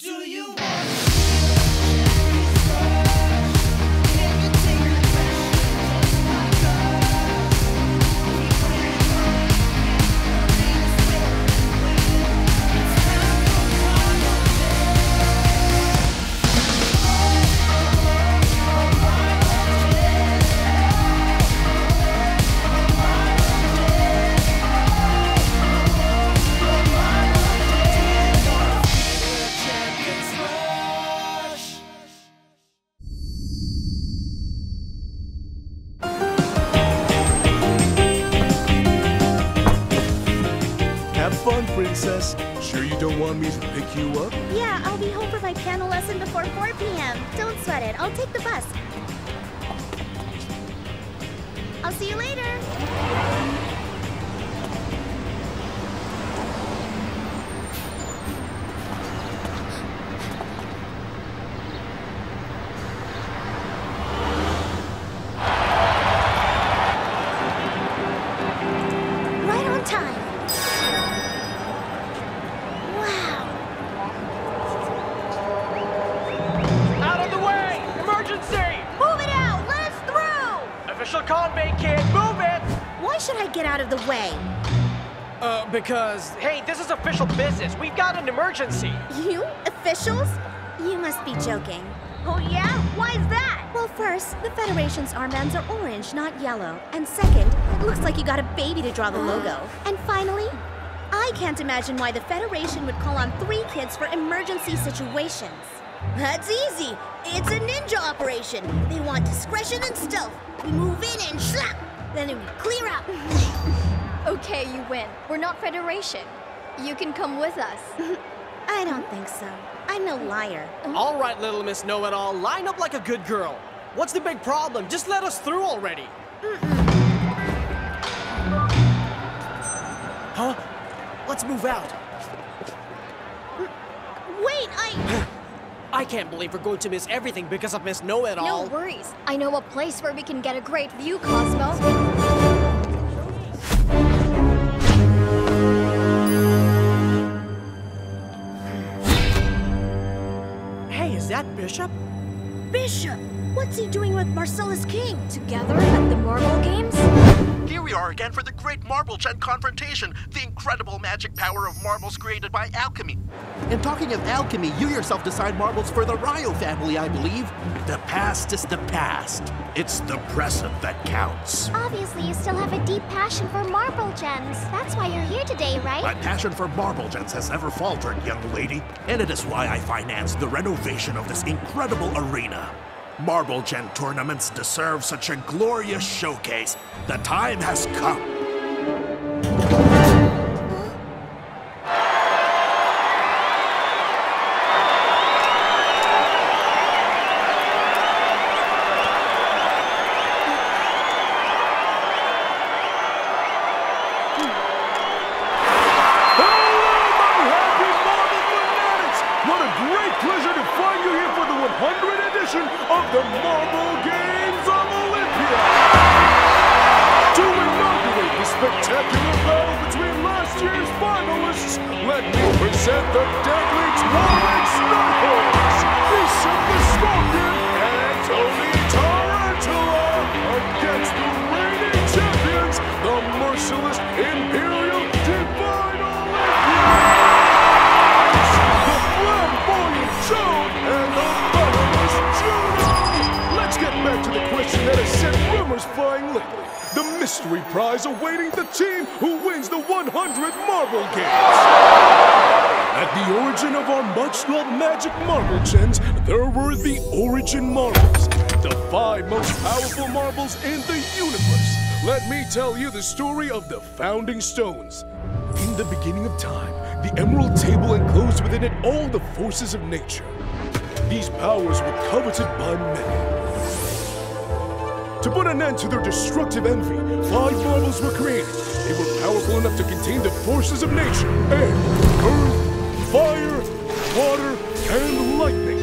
Do you want Have fun, princess. Sure you don't want me to pick you up? Yeah, I'll be home for my piano lesson before 4 p.m. Don't sweat it. I'll take the bus. I'll see you later. Should I get out of the way? Uh, because, hey, this is official business. We've got an emergency. You? Officials? You must be joking. Oh, yeah? Why's that? Well, first, the Federation's armbands are orange, not yellow. And second, it looks like you got a baby to draw the logo. And finally, I can't imagine why the Federation would call on three kids for emergency situations. That's easy. It's a ninja operation. They want discretion and stealth. We move in and slap. Then it we clear out. Okay, you win. We're not Federation. You can come with us. I don't think so. I'm no liar. All right, little Miss Know-It-All, line up like a good girl. What's the big problem? Just let us through already. Huh? Let's move out. Wait, I. I can't believe we're going to miss everything because of Miss Know-It-All. No worries. I know a place where we can get a great view, Cosmo. Bishop? Bishop! What's he doing with Marcellus King? Together at the Marble Games? Here we are again for the great Marble Gen confrontation, the incredible magic power of marbles created by alchemy. And talking of alchemy, you yourself designed marbles for the Ryo family, I believe. The past is the past. It's the present that counts. Obviously, you still have a deep passion for marble gens. That's why you're here today, right? My passion for marble gens has never faltered, young lady, and it is why I financed the renovation of this incredible arena. Marble Gen tournaments deserve such a glorious showcase. The time has come. The team who wins the 100 Marble Games. At the origin of our much-loved magic marble gens, there were the Origin Marbles, the five most powerful marbles in the universe. Let me tell you the story of the Founding Stones. In the beginning of time, the Emerald Table enclosed within it all the forces of nature. These powers were coveted by many. To put an end to their destructive envy, five marbles were created. They were powerful enough to contain the forces of nature air, earth, fire, water, and lightning.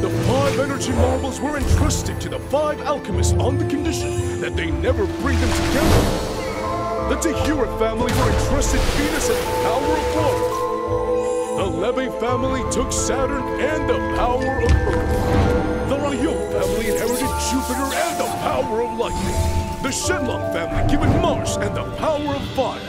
The five energy marbles were entrusted to the five alchemists on the condition that they never bring them together. The Tahira family were entrusted Venus and the power of water. The Levy family took Saturn and the power of Earth. The Rayot family inherited Jupiter and the power of lightning. The Shenlong family given Mars and the power of fire.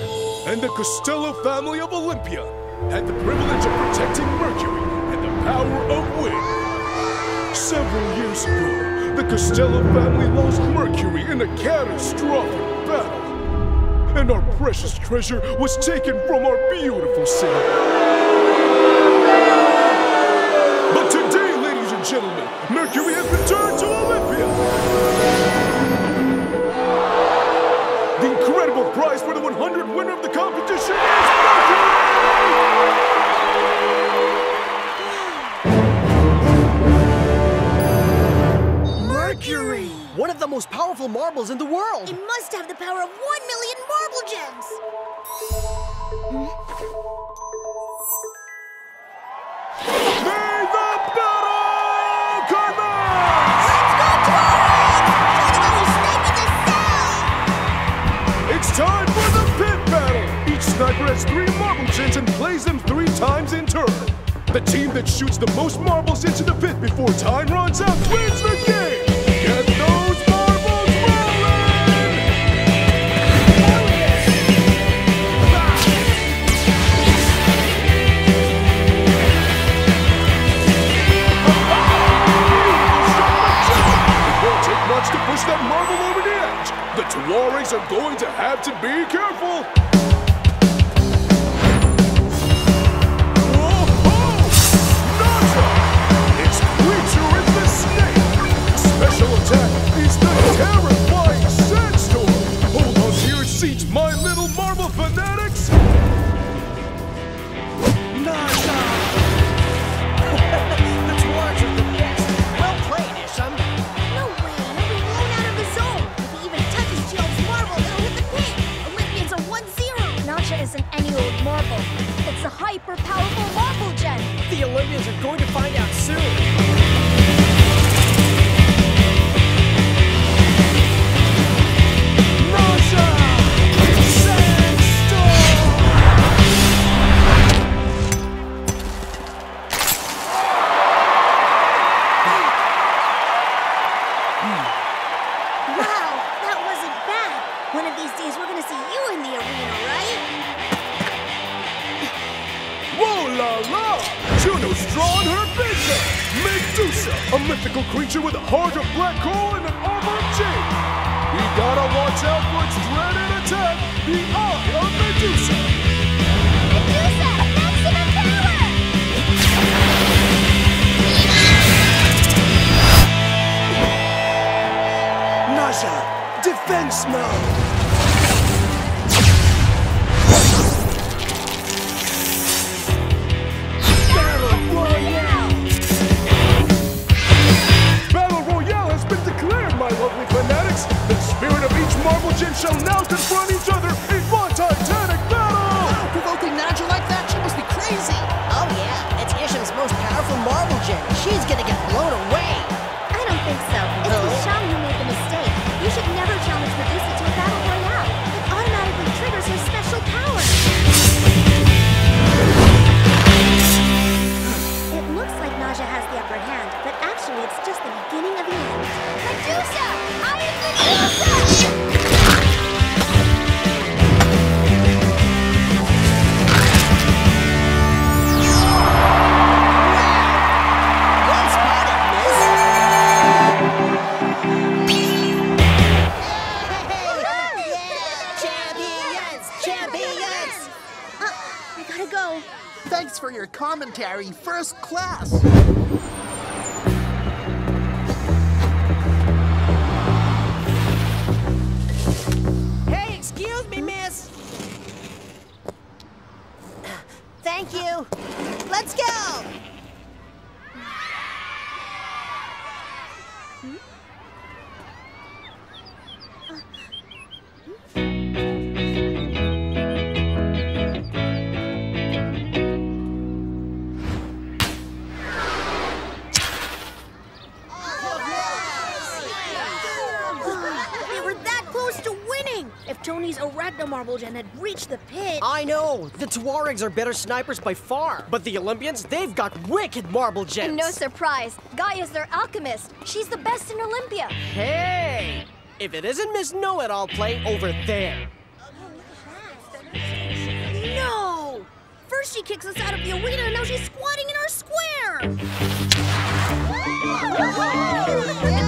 And the Costello family of Olympia had the privilege of protecting Mercury and the power of wind. Several years ago, the Costello family lost Mercury in a catastrophic battle. And our precious treasure was taken from our beautiful city. Mercury has returned to Olympia. The incredible prize for the 100 winner of the competition is Mercury! Mercury! One of the most powerful marbles in the world! It must have the power of one and plays them three times in turn. The team that shoots the most marbles into the pit before time runs out wins the game! Get those marbles rolling! It won't take much to push that marble over the edge. The Tuaregs are going to have to be careful. Terrifying sandstorm. Hold on to your seats, my little marble fanatics. Naja! the are the best! Well played, Isham! No way, he'll be blown out of zone. If he even touches marble, it'll hit the pit. Olympians are 1-0. Naja isn't any old marble. It's a hyper powerful marble gen. The Olympians are going to find out soon! Creature with a heart of black coal and an armor gotta watch out its dreaded attack, the Eye of Medusa. Medusa, maximum power! Naja! Defense mode! Commentary, first class. Hey, excuse me, miss. Thank you. Let's go. Gen had reached the pit. I know, the Tuaregs are better snipers by far, but the Olympians, they've got wicked marble gens. No surprise. Gaia's their alchemist. She's the best in Olympia. Hey! If it isn't Miss Know-It-All playing over there. No! First she kicks us out of the arena, and now she's squatting in our square! Ah!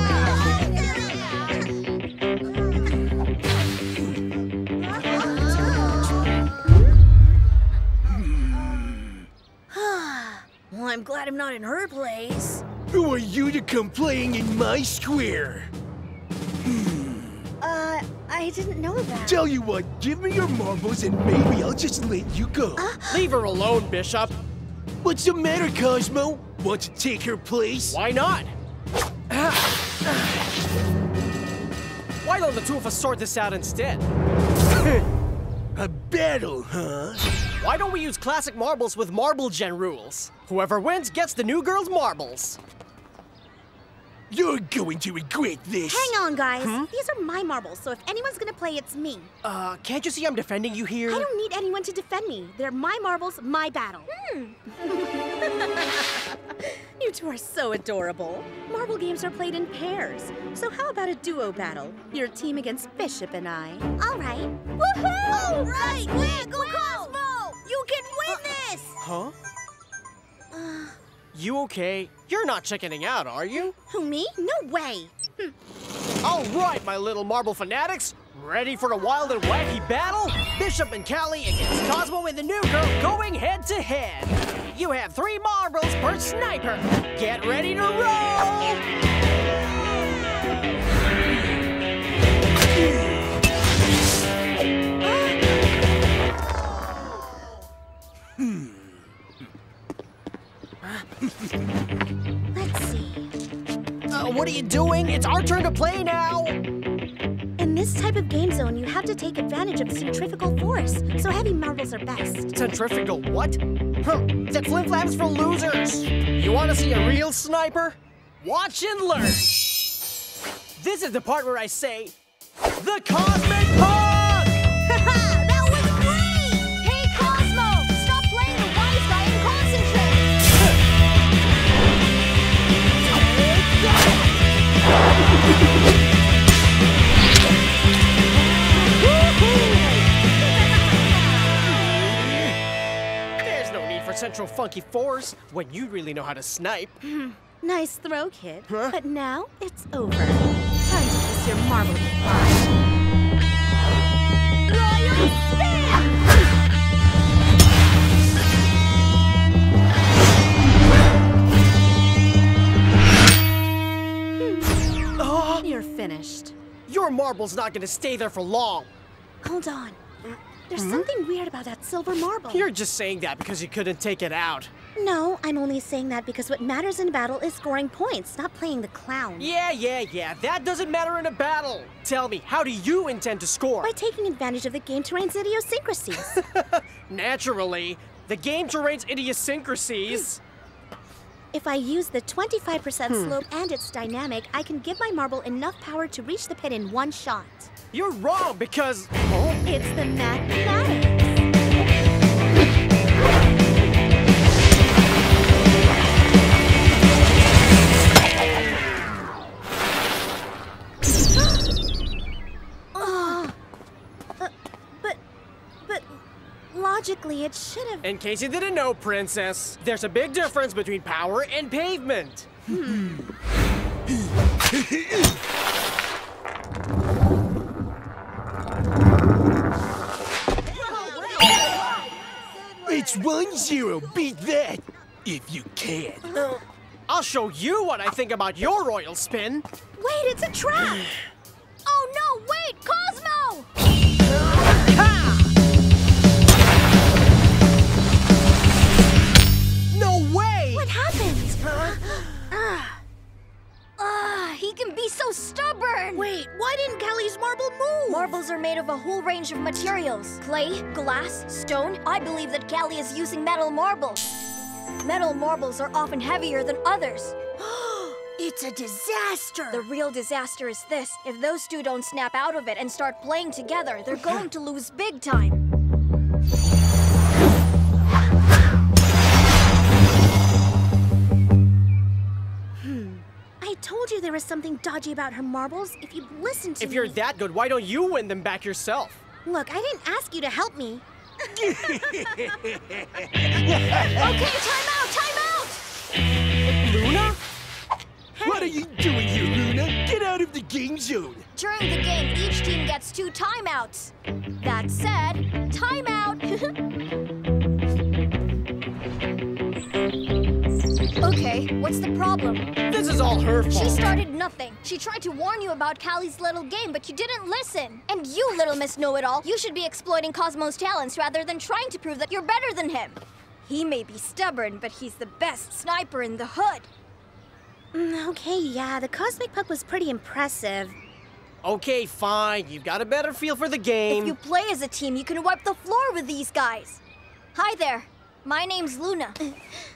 Glad I'm not in her place. Who are you to come playing in my square? Uh, I didn't know that. Tell you what, give me your marbles and maybe I'll just let you go. Leave her alone, Bishop. What's the matter, Cosmo? Want to take her place? Why not? Why don't the two of us sort this out instead? A battle, huh? Why don't we use classic marbles with marble gen rules? Whoever wins gets the new girl's marbles. You're going to regret this. Hang on, guys. These are my marbles, so if anyone's gonna play, it's me. Uh, can't you see I'm defending you here? I don't need anyone to defend me. They're my marbles, my battle. you two are so adorable. Marble games are played in pairs. So how about a duo battle? Your team against Bishop and I. All right. Woohoo! All right, yeah, go Cosmo! You can win this! Huh? Uh. You okay? You're not chickening out, are you? Who, me? No way. Hmm. All right, my little marble fanatics. Ready for a wild and wacky battle? Bishop and Callie against Cosmo and the new girl going head to head. You have three marbles per sniper. Get ready to roll! Let's see. Uh, what are you doing? It's our turn to play now. In this type of game zone, you have to take advantage of centrifugal force, so heavy marbles are best. Centrifugal what? Huh, that flim flams for losers. You want to see a real sniper? Watch and learn. This is the part where I say, the Cosmic Punk! Central funky force when you really know how to snipe. Hmm. Nice throw, kid. Huh? But now it's over. Time to kiss your marble goodbye. Royal spin! Oh, You're finished. your marble's not gonna stay there for long. Hold on. There's hmm? something weird about that silver marble. You're just saying that because you couldn't take it out. No, I'm only saying that because what matters in battle is scoring points, not playing the clown. Yeah, yeah, yeah. That doesn't matter in a battle. Tell me, how do you intend to score? By taking advantage of the game terrain's idiosyncrasies. Naturally, the game terrain's idiosyncrasies. if I use the 25% hmm. slope and its dynamic, I can give my marble enough power to reach the pit in one shot. You're wrong because. Oh, It's the mathematics. Logically, it should have. in case you didn't know, Princess, there's a big difference between power and pavement. It's 1 0. Beat that. If you can. Uh, I'll show you what I think about your royal spin. Wait, it's a trap! Oh no, wait! Cosmo! What happened? Ah, he can be so stubborn! Wait, why didn't Kelly's marble move? Marbles are made of a whole range of materials clay, glass, stone. I believe that Kelly is using metal marbles. Metal marbles are often heavier than others. It's a disaster. The real disaster is this. If those two don't snap out of it and start playing together, they're going to lose big time. Told you there was something dodgy about her marbles. If you'd listened to If me. If you're that good, why don't you win them back yourself? Look, I didn't ask you to help me. Okay, time out, time out! Luna? What are you doing here, Luna? Get out of the game zone. During the game, each team gets two timeouts. That said, timeout! okay, what's the problem? This is all her fault. She started nothing. She tried to warn you about Callie's little game, but you didn't listen. And you, little Miss Know-It-All, you should be exploiting Cosmo's talents rather than trying to prove that you're better than him. He may be stubborn, but he's the best sniper in the hood. Mm, Okay, yeah, the Cosmic Puck was pretty impressive. Okay, fine. You've got a better feel for the game. If you play as a team, you can wipe the floor with these guys. Hi there. My name's Luna.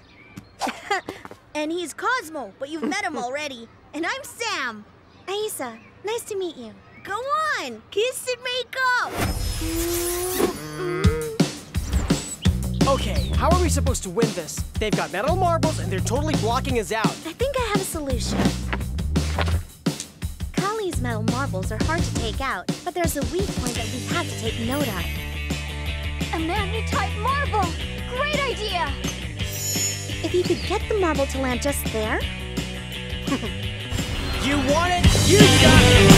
And he's Cosmo, but you've met him already. And I'm Sam. Aisa, nice to meet you. Go on, kiss and make up. Okay, how are we supposed to win this? They've got metal marbles and they're totally blocking us out. I think I have a solution. Kali's metal marbles are hard to take out, but there's a weak point that we have to take note of. A magnetite marble! Great idea! If you could get the marble to land just there, You want it? You got it!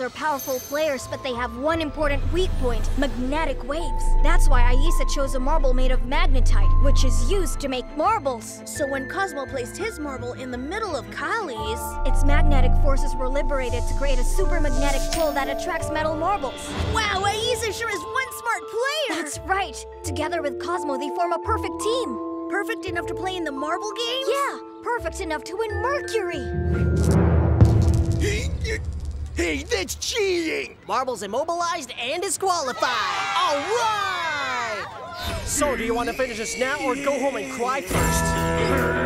Are powerful players, but they have one important weak point magnetic waves. That's why Aisa chose a marble made of magnetite, which is used to make marbles. So when Cosmo placed his marble in the middle of Kali's, Its magnetic forces were liberated to create a super magnetic pull that attracts metal marbles. wow, Aisa sure is one smart player. That's right. Together with Cosmo, they form a perfect team. perfect enough to play in the marble game. Yeah, perfect enough to win Mercury. Hey, that's cheating! Marbles immobilized and disqualified. All right! So, do you want to finish this now or go home and cry first?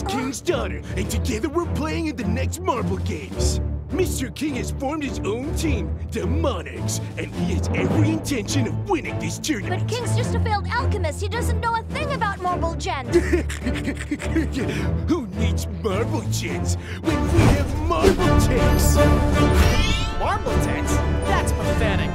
is King's daughter, and together we're playing in the next Marble Games. Mr. King has formed his own team, the Monarchs, and he has every intention of winning this tournament. But. King's just a failed alchemist. He doesn't know a thing about marble gen. Who needs marble gens when we have marble tanks? Marble tanks? That's pathetic.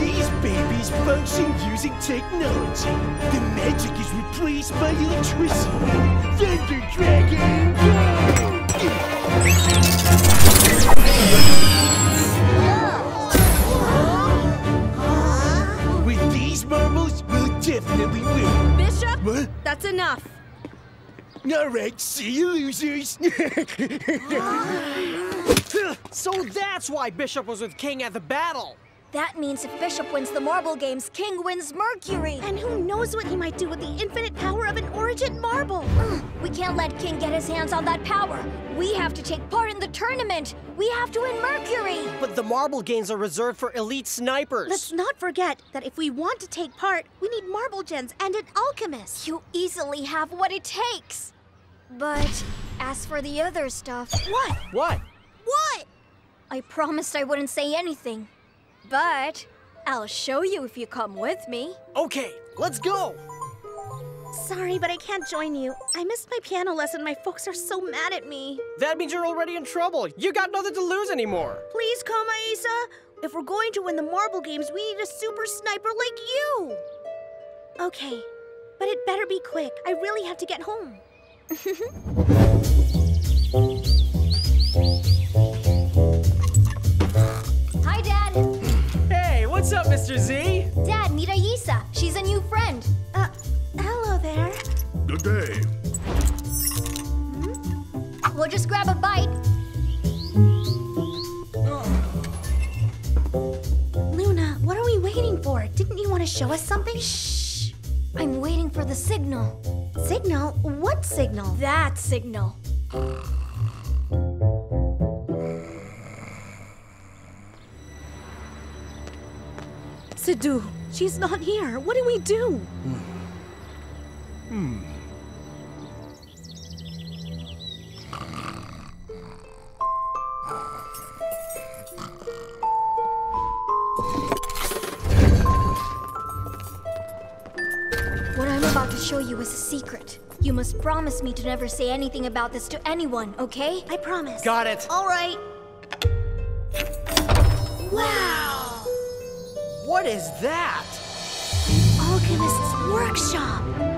These babies function using technology. The magic is replaced by electricity. Thunder Dragon, go! With these marbles, we'll definitely win. Bishop, What? that's enough. All right, see you losers. So that's why Bishop was with King at the battle. That means if Bishop wins the marble games, King wins Mercury. And who knows what he might do with the infinite power of an Origin marble? We can't let King get his hands on that power. We have to take part in the tournament. We have to win Mercury. But the marble games are reserved for elite snipers. Let's not forget that if we want to take part, we need marble gens and an alchemist. You easily have what it takes. But as for the other stuff, What? What? What? I promised I wouldn't say anything. But I'll show you if you come with me. Okay, let's go. Sorry, but I can't join you. I missed my piano lesson. My folks are so mad at me. That means you're already in trouble. You got nothing to lose anymore. Please come, Aisa. If we're going to win the marble games, we need a super sniper like you. Okay, but it better be quick. I really have to get home. Mr. Z? Dad, meet Aisa. She's a new friend. Uh, hello there. Good day. We'll just grab a bite. Luna, what are we waiting for? Didn't you want to show us something? Shh. I'm waiting for the signal. Signal? What signal? That signal. Sidhu, she's not here. What do we do? What I'm about to show you is a secret. You must promise me to never say anything about this to anyone, okay? I promise. Got it. All right. What is that? Alchemist's workshop.